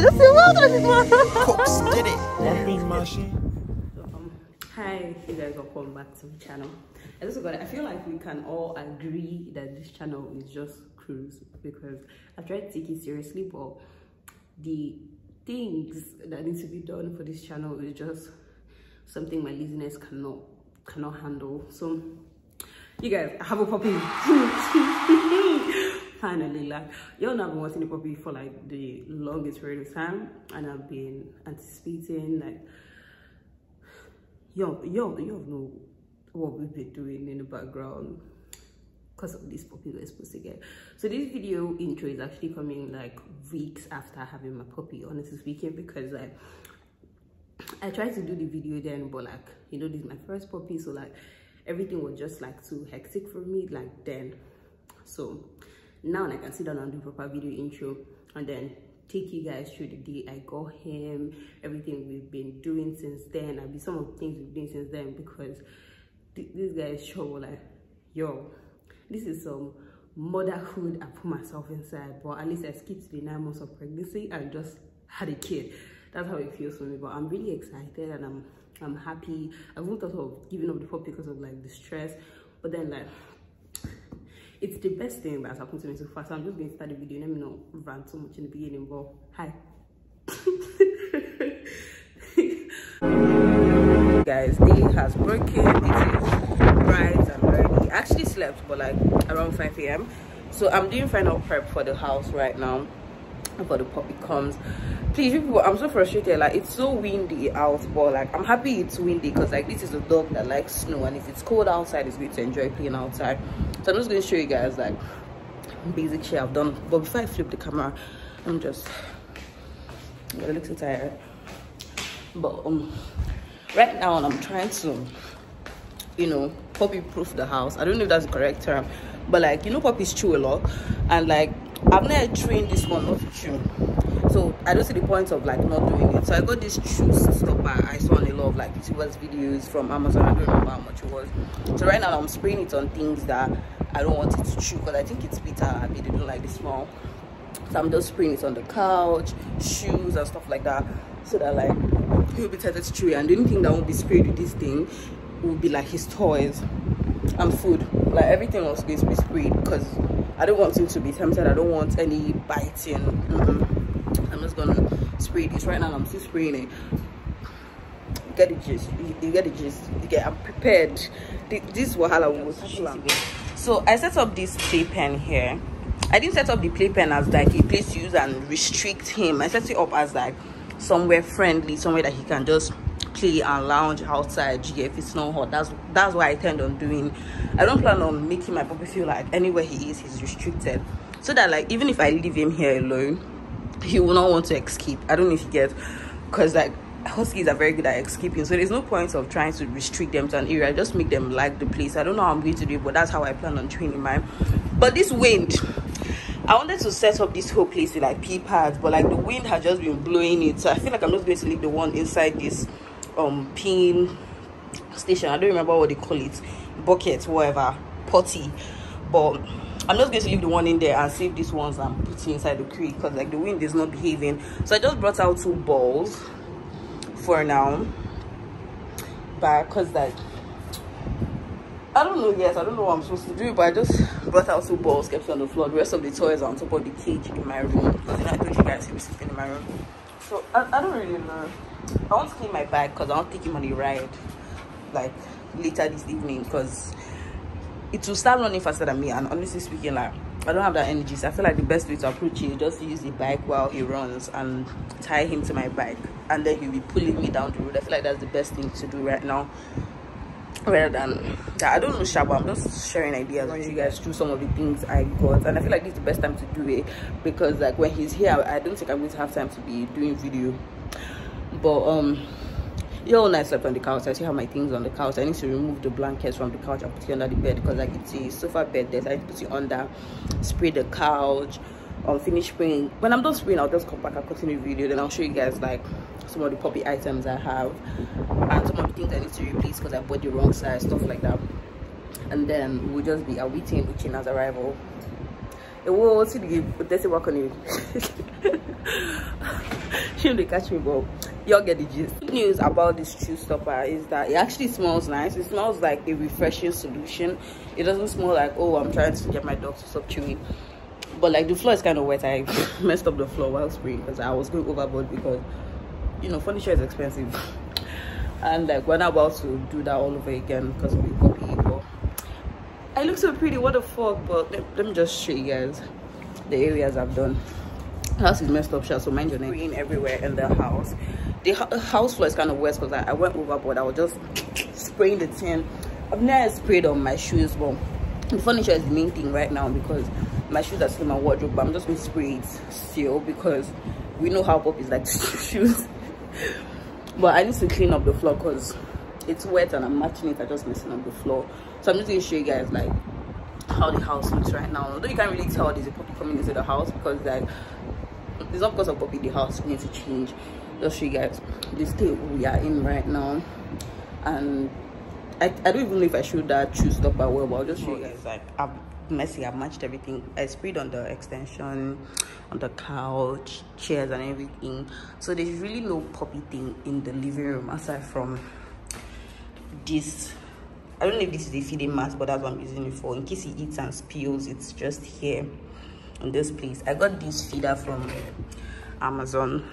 just say, well, Cooks did it. Bumping machine. Um, hi, you guys welcome back to the channel. I just got I feel like we can all agree that this channel is just cruise because I tried to take it seriously, but the things that need to be done for this channel is just something my laziness cannot cannot handle. So you guys I have a puppy. Finally, like y'all know I've been wanting a puppy for like the longest period of time, and I've been anticipating like y'all y'all know what we've been doing in the background because of this puppy we're supposed to get. So this video intro is actually coming like weeks after having my puppy honestly speaking because like i tried to do the video then but like you know this is my first puppy so like everything was just like too hectic for me like then. So now i can sit down and do proper video intro and then take you guys through the day. I got him everything we've been doing since then. I'll be some of the things we've been doing since then because th this guy is sure like yo this is some motherhood i put myself inside but at least i skipped the nine months of pregnancy and just had a kid. That's how it feels for me but i'm really excited and i'm i'm happy. I won't thought of giving up the puppy because of like the stress but then like the best thing that's happened to me so far so i'm just going to start the video. Let me not rant so much in the beginning but hi. Guys day has broken it is bright and early. I actually slept but like around 5 a.m so i'm doing final prep for the house right now before the puppy comes. Please people i'm so frustrated. Like it's so windy out but like i'm happy it's windy because like this is a dog that likes snow and if it's cold outside it's going to enjoy playing outside so i'm just going to show you guys like basic shit i've done. But before i flip the camera i'm just i look so tired. But um right now i'm trying to you know puppy proof the house. I don't know if that's the correct term but like you know puppies chew a lot. And like i've never trained this one not to chew. So i don't see the point of like not doing it. So i got this chew stopper i saw on a lot of like youtubers videos from amazon. I don't remember how much it was. So right now i'm spraying it on things that i don't want it to chew because i think it's bitter. I they don't like the smell. So i'm just spraying it on the couch shoes and stuff like that so that like he'll be tempted to chew and the only thing that won't be sprayed with this thing will be like his toys and food. Like everything else going to be sprayed because i don't want him to be tempted. I don't want any biting. Mm -mm. i'm just gonna spray this. Right now i'm still spraying it. You get the gist. You, get the gist. You get i'm prepared. This wahala will so i set up this playpen here. I didn't set up the playpen as like a place to use and restrict him. I set it up as like somewhere friendly somewhere that he can just play and lounge outside yeah, if it's not hot. That's that's why i tend on doing. I don't plan on making my puppy feel like anywhere he is he's restricted. So that like even if i leave him here alone he will not want to escape. I don't know if you get because like huskies are very good at escaping so there's no point of trying to restrict them to an area just make them like the place i don't know how i'm going to do it but that's how i plan on training mine but this wind I wanted to set up this whole place with like pee pads, but like the wind has just been blowing it. So I feel like I'm just going to leave the one inside this um peeing station. I don't remember what they call it, bucket, whatever, potty. But I'm just going to leave the one in there and save these ones I'm putting inside the creek because like the wind is not behaving. So I just brought out two balls for now. But because like I don't know yet. I don't know what I'm supposed to do, but I just brought out two balls, kept on the floor. The rest of the toys are on top of the cage in my room. Because you know, I told you guys he was in my room. So I, I don't really know. I want to clean my bag because I want to take him on a ride like later this evening because it will start running faster than me. And honestly speaking, like I don't have that energy. So I feel like the best way to approach is just use the bike while he runs and tie him to my bike, and then he'll be pulling me down the road. I feel like that's the best thing to do right now rather than i don't know shabba i'm just sharing ideas with you guys through some of the things i got and i feel like this is the best time to do it because like when he's here i don't think i'm going to have time to be doing video but um you all night slept on the couch. I see how my things on the couch. I need to remove the blankets from the couch and put it under the bed because like it's a sofa bed. There so i need to put it under spray the couch um finish spraying when i'm done spraying i'll just come back and continue the video. Then i'll show you guys like some of the puppy items i have and some of the things i need to replace because i bought the wrong size stuff like that. And then we'll just be awaiting Uchenna's arrival. It will see the that's work on shame be catch me but y'all get the gist. Good news about this chew stopper is that it actually smells nice. It smells like a refreshing solution. It doesn't smell like oh i'm trying to get my dog to stop chewing. But like the floor is kind of wet. I messed up the floor while spraying because i was going overboard because you know furniture is expensive. And like we're not about to do that all over again because we puppy but i look so pretty what the fuck? But let, let me just show you guys the areas i've done house is messed up so mind your name green everywhere in the house. The house floor is kind of wet because I, I, went overboard. I was just spraying the tin. I've never sprayed on my shoes but the furniture is the main thing right now because my shoes are still in my wardrobe but i'm just going to spray it still because we know how puppies like shoes. But i need to clean up the floor because it's wet and i'm matching it. I just messing up the floor. So i'm just to show you guys like how the house looks right now. Although you can't really tell there's a puppy coming into the house because like it's not because of puppy the house needs to change. Just show you guys the state we are in right now. And I, I don't even know if I should that chew stopper well but I'll just show you guys. like I'm messy I've matched everything. I sprayed on the extension on the couch chairs and everything. So there's really no puppy thing in the living room aside from this I don't know if this is a feeding mask but that's what I'm using it for. In case he eats and spills it's just here in this place. I got this feeder from amazon.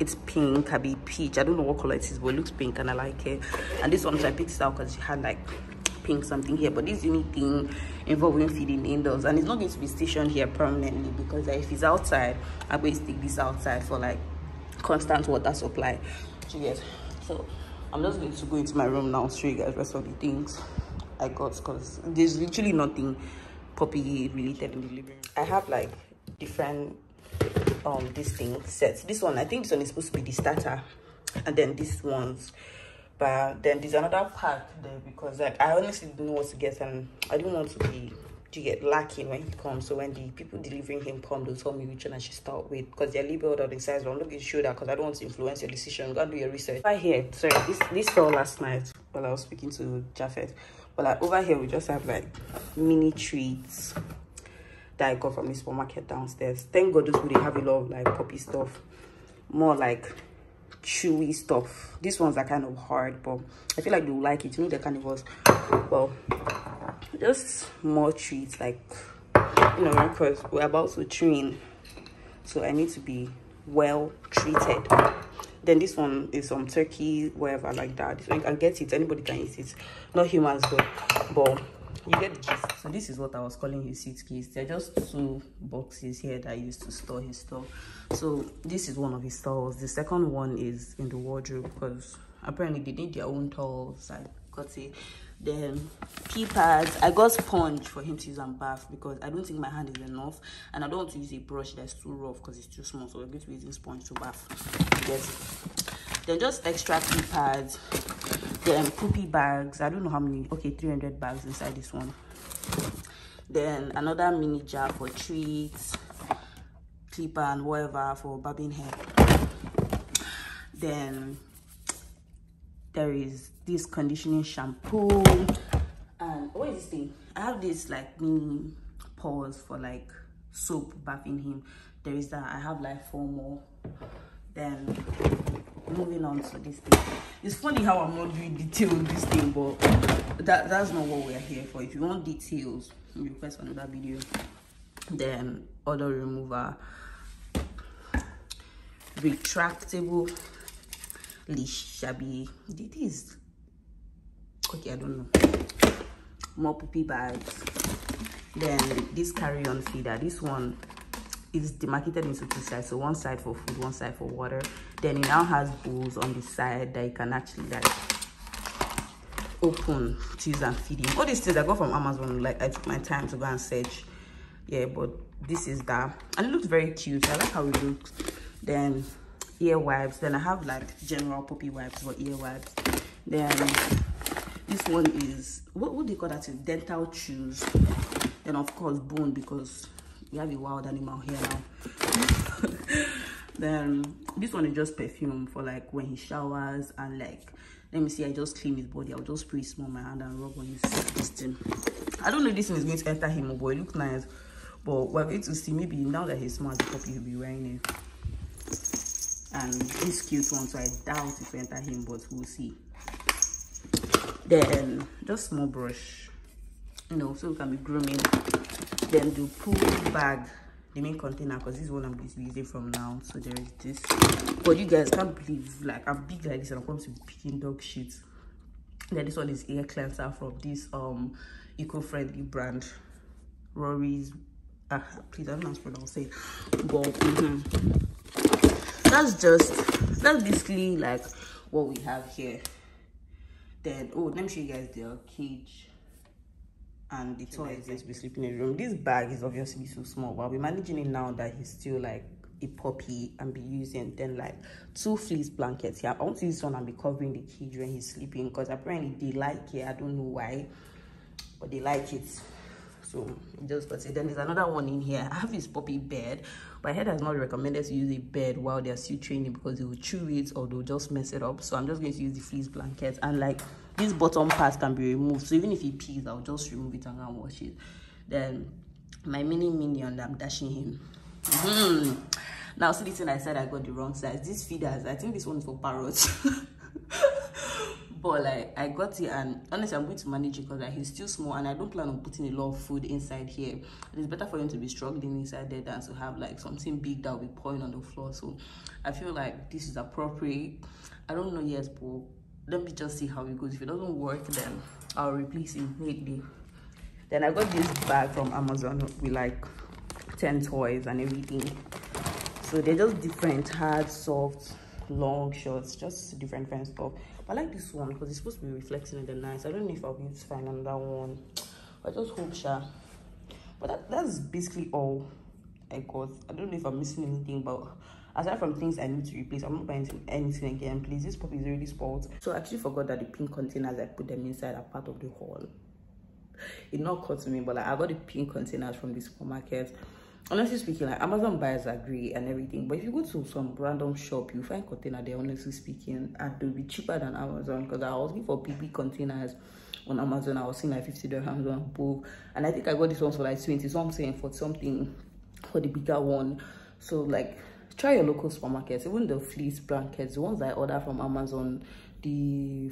It's pink i be peach. I don't know what color it is but it looks pink and i like it. And this one i picked it out because it had like pink something here. But this is the only thing involving feeding indoors and it's not going to be stationed here permanently because if it's outside i'm going to stick this outside for like constant water supply. So yes. So i'm just going to go into my room now show you guys rest of the things i got because there's literally nothing puppy related in the living room. I have like different um this thing sets. This one i think this one is supposed to be the starter and then this one's. But then there's another pack there because like i honestly didn't know what to get and i didn't want to be to get lacking when he comes? So when the people delivering him come they'll tell me which one i should start with. Because they're labeled on the size but i'm looking that because i don't want to influence your decision. Go and do your research. Right here sorry this this fell last night while i was speaking to Japheth but like over here we just have like mini treats that i got from the supermarket downstairs. Thank god those they have a lot of like puppy stuff. More like chewy stuff. These ones are kind of hard but i feel like they'll like it. You know the carnivores well just more treats like you know because we're about to train so i need to be well treated. Then this one is some turkey whatever like that. So you can get it anybody can eat it. Not humans but but you get the gist. So this is what i was calling his suitcase they're just two boxes here that i used to store his stuff. So this is one of his towels. The second one is in the wardrobe because apparently they need their own towels. I got it then pee pads i got sponge for him to use and bath because i don't think my hand is enough. And i don't want to use a brush that's too rough because it's too small. So we're going to be using sponge to bath. Yes. Then just extra pee pads then poopy bags. I don't know how many. Okay 300 bags inside this one. Then another mini jar for treats clipper and whatever for bobbing hair. Then there is this conditioning shampoo and what is this thing? I have this like mini paws for like soap bathing him. There is that. I have like four more. Then moving on to this thing. It's funny how i'm not doing detail this thing but that that's not what we're here for. If you want details request another video. Then odor remover. Retractable leash shabby this okay i don't know. More puppy bags then this carry-on feeder. This one is demarcated into two sides. So one side for food one side for water. Then it now has bowls on the side that you can actually like open to use and feed him all these things i got from amazon like i took my time to go and search. Yeah but this is that. And it looks very cute. I like how it looks. Then ear wipes then i have like general puppy wipes for ear wipes. Then this one is what would they call that in dental chews. And of course bone because we have a wild animal here now. Then this one is just perfume for like when he showers and like let me see i just clean his body. I'll just spray small my hand and rub on his thing i don't know if this is going to enter him but it looks nice. But we're going to see maybe now that he's smart the puppy will be wearing it and this cute one so i doubt it will enter him but we'll see. Then just small brush. You know so we can be grooming. Then do pull bag the main container because this is what i'm going to be using from now. So there is this. But you guys can't believe like i'm big like this and i'm going to be picking dog shit. Then this one is air cleanser from this um eco-friendly brand. Rory's uh, please i don't know to pronounce it. But mm -hmm. That's just that's basically like what we have here. Then oh let me show you guys the cage and the toy is to be sleeping in the room. This bag is obviously so small but we're managing it now that he's still like a puppy and be using then like two fleece blankets here. I want to use one and be covering the cage when he's sleeping because apparently they like it. I don't know why but they like it so just but then there's another one in here. I have his puppy bed. But head has not recommended to use a bed while they're still training because they will chew it or they'll just mess it up. So i'm just going to use the fleece blanket and like this bottom part can be removed. So even if he pees i'll just remove it and wash it. Then my mini minion i'm dashing him. Mm -hmm. now see this thing i said i got the wrong size. These feeders i think this one is for parrots but like i got it and honestly i'm going to manage it because like he's still small and i don't plan on putting a lot of food inside here. It's better for him to be struggling inside there than to have like something big that will be pouring on the floor. So i feel like this is appropriate. I don't know yet but let me just see how it goes. If it doesn't work then i'll replace it immediately then i got this bag from amazon with like 10 toys and everything. So they're just different hard soft long shorts just different different stuff i like this one because it's supposed to be reflecting in the night. I don't know if i'll be able to find another one. I just hope sure but that, that's basically all i got. I don't know if i'm missing anything but aside from things i need to replace i'm not buying anything again. Please this puppy is already spoiled. So i actually forgot that the pink containers i put them inside are part of the haul it not occurred to me but like i got the pink containers from the supermarket honestly speaking like amazon buyers agree and everything but if you go to some random shop you find container there honestly speaking and they'll be cheaper than amazon. Because i was looking for pp containers on amazon. I was seeing like 50 dirhams on book and i think i got this one for like 20 so i'm saying for something for the bigger one. So like try your local supermarkets even the fleece blankets the ones i order from amazon the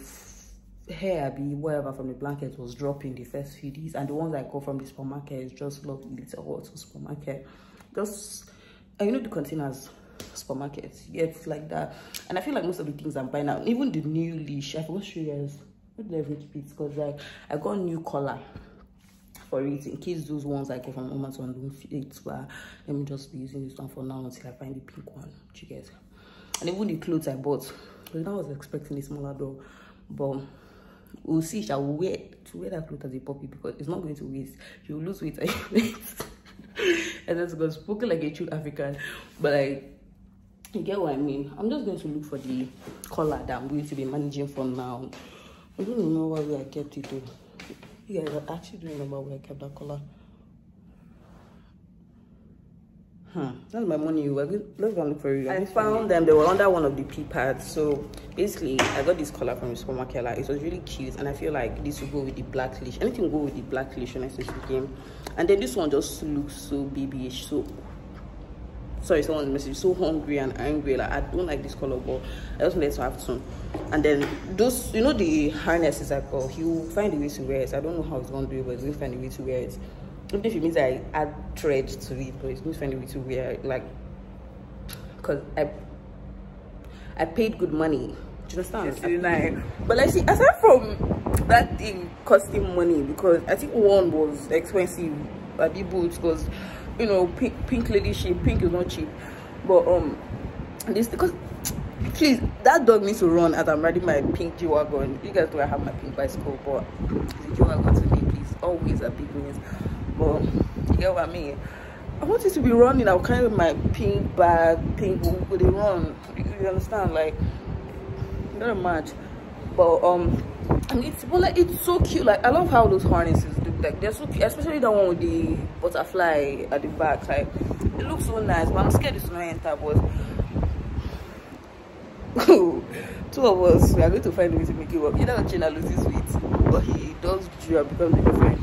hair be whatever from the blanket was dropping the first few days. And the ones i got from the supermarket is just lovely little water supermarket. Just you know the containers supermarket it's like that. And i feel like most of the things i'm buying now even the new leash i forgot to show you guys. What did i keep it? Because like i got a new collar for it in case those ones i got from amazon don't fit. But let me just be using this one for now until i find the pink one. You guys and even the clothes i bought i was expecting a smaller door but we'll see shall we wear to wear that clothes as a puppy? Because it's not going to waste. You lose weight and that's because spoken like a true african. But like you get what i mean? I'm just going to look for the color that i'm going to be managing for now. I don't know where i kept it though. You guys i actually don't remember where i kept that color That's my money. We're good. Let's go and look for you. I found them. They were under one of the pee pads. So basically, I got this color from the supermarket. Like it was really cute, and I feel like this will go with the black leash. Anything will go with the black leash, I honestly speaking. And then this one just looks so babyish. So sorry, someone's message. So hungry and angry. Like I don't like this color, but I just need to have some. And then those, you know, the harnesses I got. He will find a way to wear it. I don't know how he's gonna do it, but he's gonna find a way to wear it even if it means I add thread to it, but it's going to find a way to wear like because I I paid good money. Do you understand? But like see, aside from that thing costing money because I think one was expensive the boots because you know pink pink lady shape pink is not cheap. But um this because please that dog needs to run as I'm riding my pink G wagon. You guys know I have my pink bicycle, but the G wagon to me, please always a big wins but you get what I mean. I want to be running. I'll carry my pink bag, pink with it run. You, understand? Like not much. But um it's but like it's so cute. Like I love how those harnesses look like they're so cute, especially the one with the butterfly at the back. Like it looks so nice, but I'm scared it's not enter, but two of us we are going to find a way to make it work. Either China loses weight or he does Jura becomes a different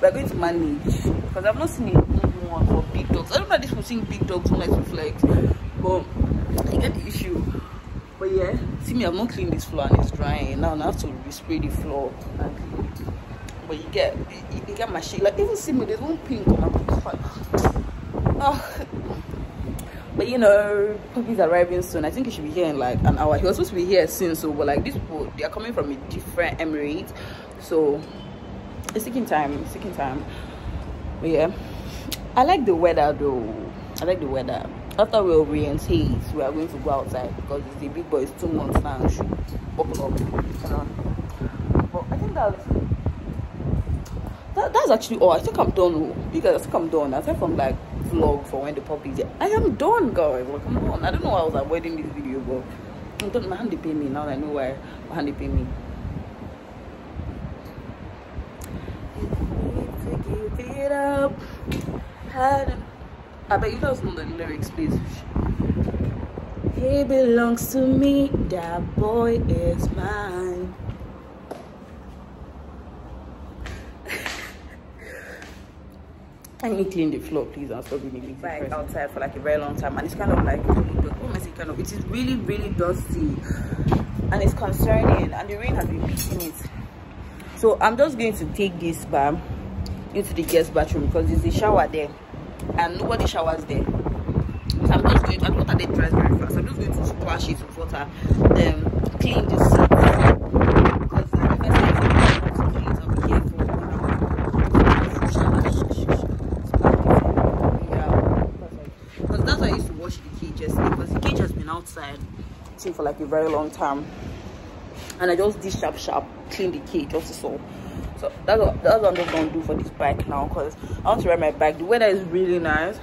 we're going to manage because I've not seen big one for big dogs. I don't know this will seeing big dogs when I flex, but I get the issue. But yeah, see me, I've not cleaned this floor and it's drying. Now I have to respray the floor it. But you get you, you get my shit. Like even see me, there's one pink on my. Oh. But you know, Poppy's arriving soon. I think he should be here in like an hour. He was supposed to be here soon, so but like these people they are coming from a different emirate So it's taking time, it's taking time. But yeah. I like the weather though. I like the weather. After we orientate we are going to go outside because it's the big boy it's two months now and should buckle up. Uh, but i think that's that, that's actually all. I think i'm done because i think i'm done. Aside from like vlog for when the puppies i am done guys. Like come on. I don't know why i was avoiding this video but i'm done my hand pay me now i know why my hand pay me I bet you guys know the lyrics, please. He belongs to me, that boy is mine. I need to clean the floor, please, and stop being like outside for like a very long time, and it's kind of like what kind of it is really, really dusty, and it's concerning, and the rain has been beating it. So I'm just going to take this bar into the guest bathroom because there's a shower there and nobody showers there. So i'm just going to, i don't want very fast. I'm just going to splash it with water then clean the seat. Because that's why i used to wash the cage yesterday because the cage has been outside for like a very long time. And i just did sharp sharp clean the cage also so so that's what that's what i'm just gonna do for this bike now because i want to ride my bike. The weather is really nice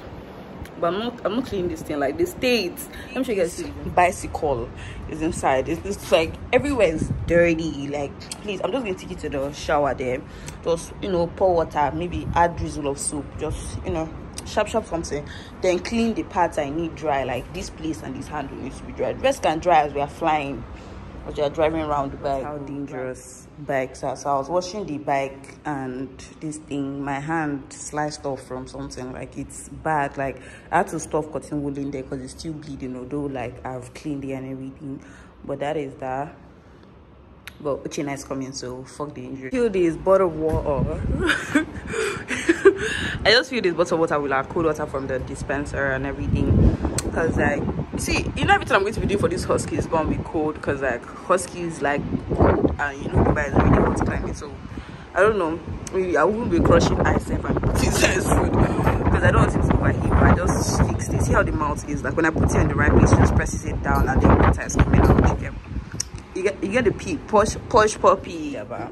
but i'm not i'm not cleaning this thing like the state let me show you guys. Bicycle is inside. It's, it's like everywhere is dirty like please i'm just gonna take you to the shower there. Just you know pour water maybe add drizzle of soap just you know sharp sharp something. Then clean the parts i need dry like this place and this handle needs to be dry the rest can dry as we are flying as we are driving around the bike. How dangerous bikes are so i was washing the bike and this thing my hand sliced off from something like it's bad. Like i had to stop cutting wool in there because it's still bleeding although like i've cleaned it and everything. But that is that. But Uchenna is coming so fuck the injury. Feel this bottle of water. I just feel this bottle of water with like cold water from the dispenser and everything because like see you know everything i'm going to be doing for this husky is gonna be cold because like huskies like cold and you know dubai is really hot climate so i don't know. Maybe i wouldn't be crushing ice if i'm putting his food because i don't want it to overheat but i just fix it. See how the mouth is like when i put it in the right place just presses it down and then water is coming out. You get you get you get the pee push push puppy. Yeah,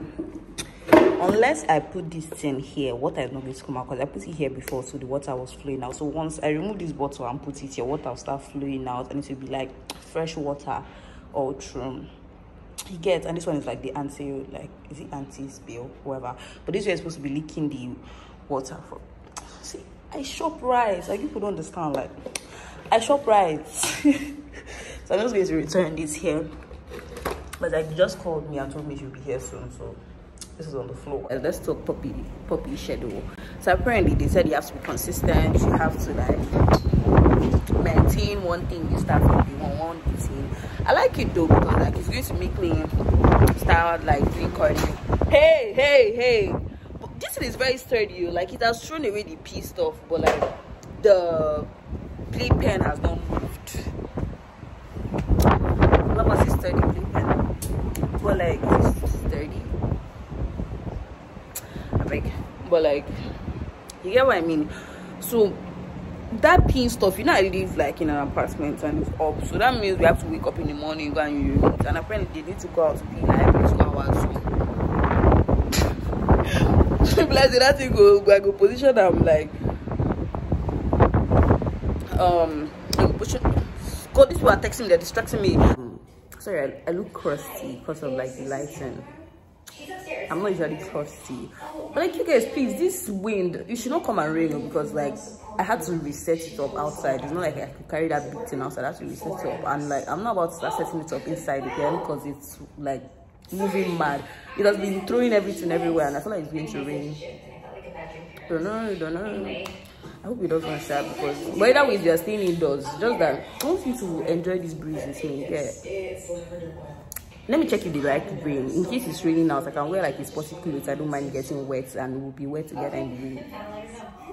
unless i put this thing here water is not going to come out because i put it here before so the water was flowing out. So once i remove this bottle and put it here water will start flowing out and it will be like fresh water all through. You get and this one is like the anti like is it anti spill whatever. But this way is supposed to be leaking the water for see i shop rice like people don't understand like i shop rice so i'm just going to return this here. But like just called me and told me she'll be here soon so this is on the floor. Uh, let's talk puppy puppy schedule so apparently they said you have to be consistent you have to like maintain one thing you start from the one one routine i like it though because like it's going to make me start like doing cardio hey hey hey. But this is very sturdy like it has thrown away the pee stuff but like the play pen has not moved. It sturdy play pen. But like it's sturdy like but like you get what i mean? So that pin stuff you know i live like in an apartment and it's up. So that means we have to wake up in the morning go and urinate and apparently they need to go out to pee like every two hours. So like that thing go i go position am like um god these people are texting me they're distracting me. Sorry I, I look crusty because of like the lighting I'm not usually thirsty. But like you guys, please, this wind, you should not come and rain because like I had to reset it up outside. It's not like I could carry that big thing outside. I had to reset it up. And like I'm not about to start setting it up inside again because it's like moving mad. It has been throwing everything everywhere and I feel like it's going to rain. Don't know, don't know. I hope he doesn't start because but either way you're staying indoors. Just that I want you to enjoy this breeze with me. Yeah. Let me check if the right rain. In case it's raining out, I can wear like a sporty clothes. I don't mind getting wet and we'll be wet together in the rain.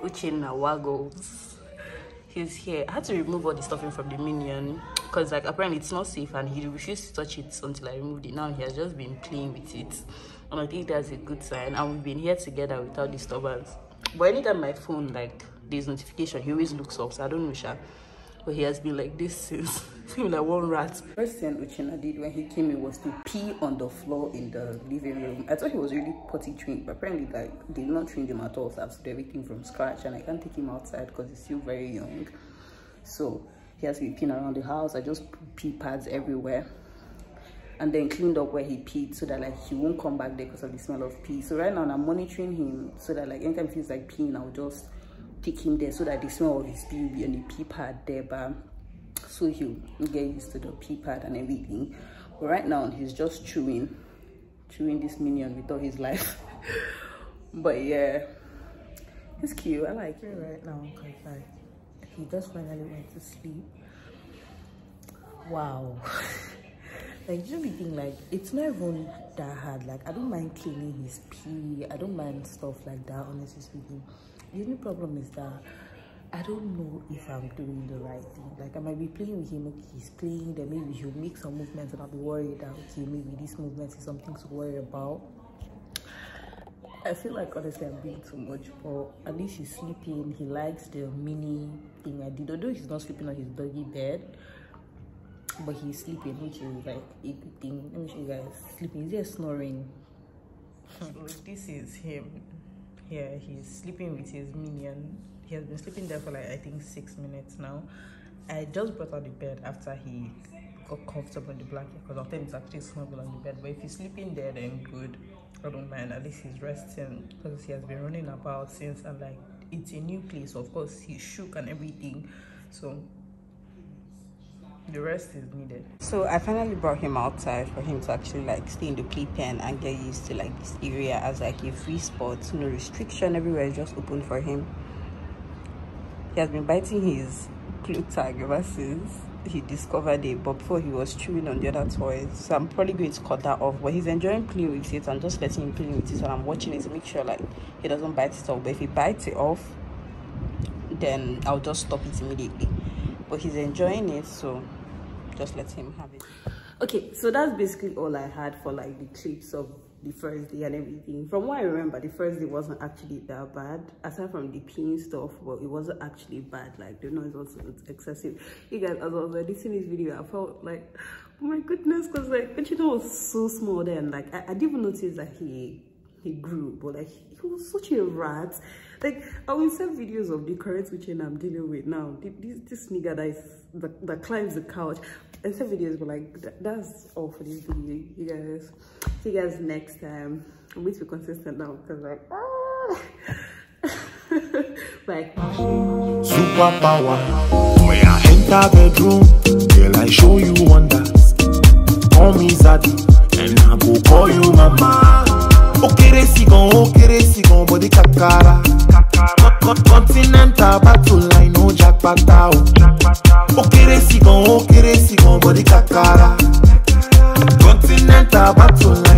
Uchenna. He's here. I had to remove all the stuffing from the minion because like apparently it's not safe and he refused to touch it until I removed it. Now he has just been playing with it. And I think that's a good sign. And we've been here together without disturbance. But anytime my phone like there's notification, he always looks up. So I don't know, Sha. But he has been like this since like one rat. First thing Uchenna did when he came in was to pee on the floor in the living room. I thought he was really potty trained, but apparently like they did not train him at all. So I have to everything from scratch and I can't take him outside because he's still very young. So he has to be peeing around the house. I just put pee pads everywhere and then cleaned up where he peed so that like he won't come back there because of the smell of pee. So right now I'm monitoring him so that like anytime he feels like peeing, I'll just take him there so that the smell of his pee will be on the pee pad there. But so he'll get used to the pee pad and everything. But right now he's just chewing, chewing this minion with all his life. but yeah, it's cute. I like it right now he just finally went to sleep. Wow. like just be thinking like it's not even that hard like i don't mind cleaning his pee i don't mind stuff like that honestly speaking the only problem is that i don't know if i'm doing the right thing. Like i might be playing with him okay he's playing then maybe he'll make some movements and i'll be worried that okay maybe this movement is something to worry about. I feel like honestly I'm being too much, but at least he's sleeping. He likes the mini thing I did, although he's not sleeping on his doggy bed but he's sleeping which is like a good thing. Let me show you guys. Sleeping. Is there snoring. This is him here he's sleeping with his minion. He has been sleeping there for like i think six minutes now. I just brought out the bed after he got comfortable in the blanket because often it's actually snuggle on the bed. But if he's sleeping there then good. I don't mind. At least he's resting because he has been running about since and like it's a new place of course he's shook and everything. So the rest is needed. So i finally brought him outside for him to actually like stay in the playpen and get used to like this area as like a free spot no restriction everywhere is just open for him. He has been biting his glue tag ever since he discovered it but before he was chewing on the other toys. So i'm probably going to cut that off but he's enjoying playing with it. I'm just letting him play with it and i'm watching it to make sure like he doesn't bite it off. But if he bites it off then i'll just stop it immediately. But he's enjoying it so just let him have it. Okay so that's basically all i had for like the clips of the first day and everything. From what i remember the first day wasn't actually that bad. Aside from the peeing stuff but it wasn't actually bad. Like the noise was excessive. You guys as i was editing this video i felt like oh my goodness because like Vegeta was so small then. Like I, I didn't even notice that he he grew but like he was such a rat. Like i will send videos of the current which i'm dealing with now. This this nigga that is that, that climbs the couch. And some videos but like that, that's all for this video you guys. See you guys next time. I'm going to be consistent now because like ah. like super power boy i enter bedroom girl i show you wonders. Call me zaddy and i go call you mama ó kéré sí gan ó sí gan body kakara continental battle line o. Ó kéré sí gan ó sí gan body kakara continental battle line.